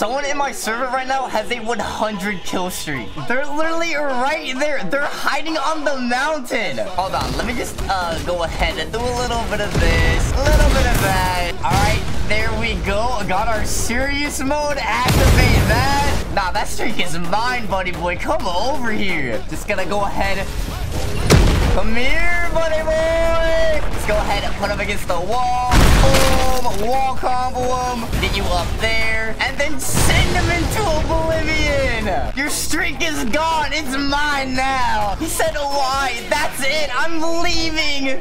Someone in my server right now has a 100 kill streak. They're literally right there. They're hiding on the mountain. Hold on. Let me just uh, go ahead and do a little bit of this. A little bit of that. All right. There we go. Got our serious mode activate that. Nah, that streak is mine, buddy boy. Come over here. Just gonna go ahead Come here, buddy boy. Let's go ahead and put him against the wall. Boom. Wall combo him. Get you up there. And send him into oblivion. Your streak is gone. It's mine now. He said why. That's it. I'm leaving.